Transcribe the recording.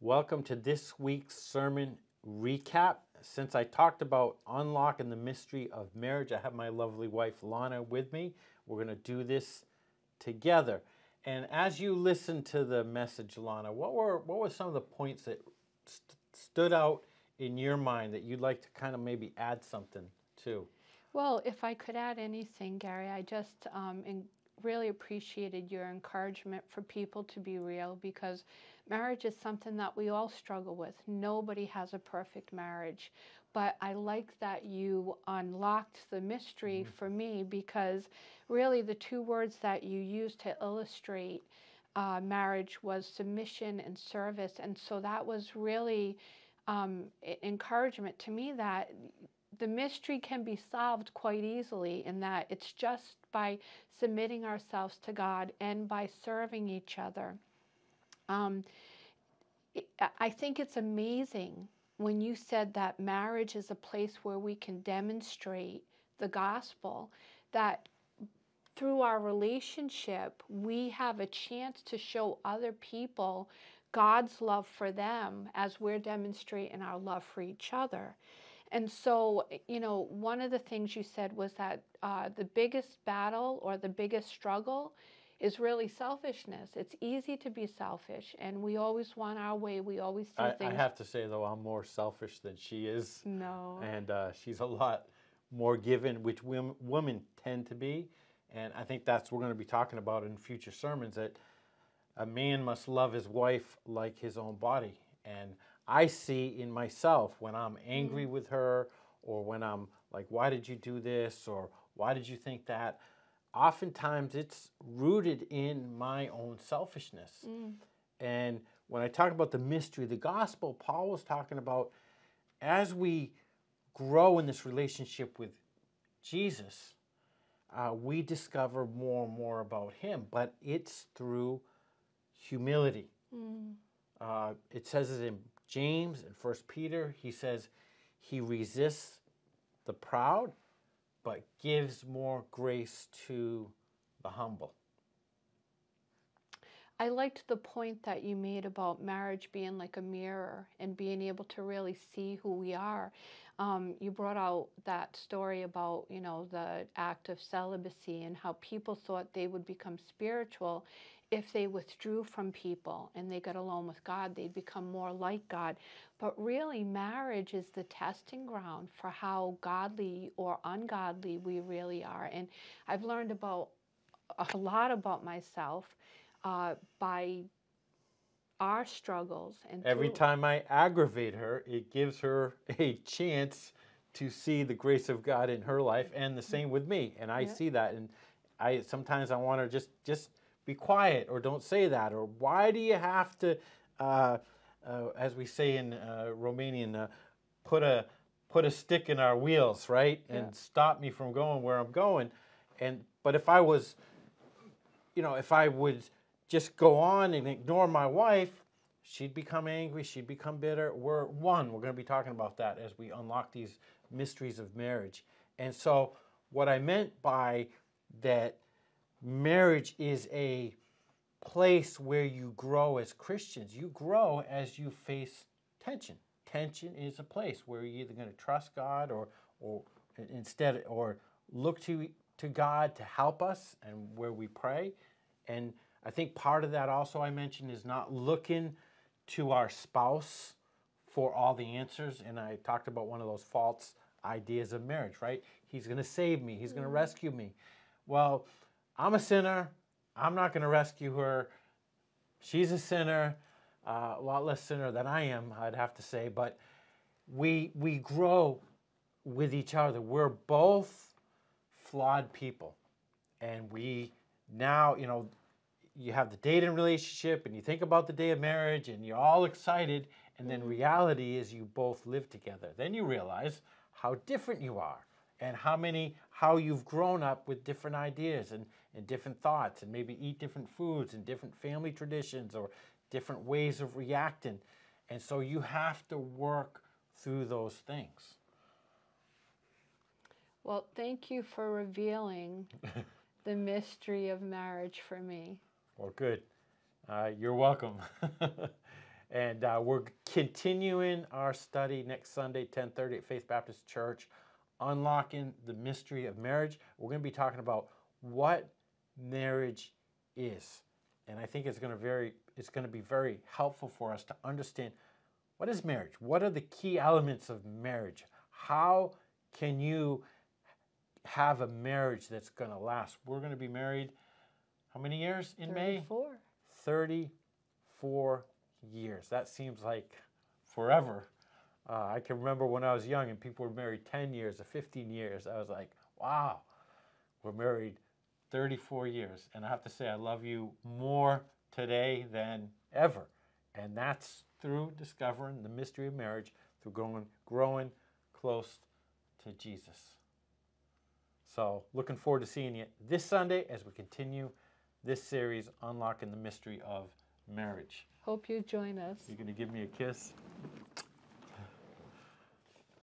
Welcome to this week's sermon recap. Since I talked about unlocking the mystery of marriage, I have my lovely wife Lana with me. We're going to do this together. And as you listen to the message, Lana, what were what were some of the points that st- stood out in your mind that you'd like to kind of maybe add something to? Well, if I could add anything, Gary, I just um, in, really appreciated your encouragement for people to be real because marriage is something that we all struggle with. Nobody has a perfect marriage. But I like that you unlocked the mystery mm-hmm. for me because really the two words that you used to illustrate uh, marriage was submission and service. And so that was really um, encouragement to me that the mystery can be solved quite easily in that it's just by submitting ourselves to God and by serving each other. Um, I think it's amazing when you said that marriage is a place where we can demonstrate the gospel, that through our relationship, we have a chance to show other people God's love for them as we're demonstrating our love for each other. And so, you know, one of the things you said was that uh, the biggest battle or the biggest struggle is really selfishness. It's easy to be selfish, and we always want our way. We always do I, things. I have to say, though, I'm more selfish than she is. No. And uh, she's a lot more given, which women, women tend to be. And I think that's what we're going to be talking about in future sermons that a man must love his wife like his own body. And I see in myself when I'm angry mm. with her or when I'm like, why did you do this? Or why did you think that? oftentimes it's rooted in my own selfishness. Mm. And when I talk about the mystery of the gospel, Paul was talking about as we grow in this relationship with Jesus, uh, we discover more and more about him, but it's through humility. Mm. Uh, it says it in James and First Peter. He says he resists the proud, but gives more grace to the humble. I liked the point that you made about marriage being like a mirror and being able to really see who we are. Um, you brought out that story about, you know, the act of celibacy and how people thought they would become spiritual if they withdrew from people and they got alone with God, they'd become more like God. But really, marriage is the testing ground for how godly or ungodly we really are. And I've learned about a lot about myself uh, by our struggles. And every time I aggravate her, it gives her a chance to see the grace of God in her life, and the same with me. And I yeah. see that, and I sometimes I want to just just be quiet or don't say that or why do you have to uh, uh, as we say in uh, romanian uh, put a put a stick in our wheels right and yeah. stop me from going where i'm going and but if i was you know if i would just go on and ignore my wife she'd become angry she'd become bitter we're one we're going to be talking about that as we unlock these mysteries of marriage and so what i meant by that marriage is a place where you grow as Christians. You grow as you face tension. Tension is a place where you're either going to trust God or, or instead, or look to, to God to help us and where we pray. And I think part of that also I mentioned is not looking to our spouse for all the answers. And I talked about one of those false ideas of marriage, right? He's going to save me, he's going to mm-hmm. rescue me. Well, I'm a sinner. I'm not going to rescue her. She's a sinner, uh, a lot less sinner than I am, I'd have to say. But we we grow with each other. We're both flawed people, and we now you know you have the dating relationship, and you think about the day of marriage, and you're all excited, and then mm-hmm. reality is you both live together. Then you realize how different you are and how many how you've grown up with different ideas and, and different thoughts and maybe eat different foods and different family traditions or different ways of reacting. And so you have to work through those things. Well thank you for revealing the mystery of marriage for me well good uh, you're welcome And uh, we're continuing our study next Sunday, 10:30 at Faith Baptist Church, unlocking the mystery of marriage. We're going to be talking about what marriage is, and I think it's going to very it's going to be very helpful for us to understand what is marriage. What are the key elements of marriage? How can you have a marriage that's going to last? We're going to be married how many years in May? 34. 34 years. That seems like forever. Uh, I can remember when I was young and people were married 10 years or 15 years. I was like, wow, we're married 34 years. And I have to say, I love you more today than ever. And that's through discovering the mystery of marriage, through growing, growing close to Jesus. So, looking forward to seeing you this Sunday as we continue this series, Unlocking the Mystery of Marriage. Hope you join us. You're going to give me a kiss?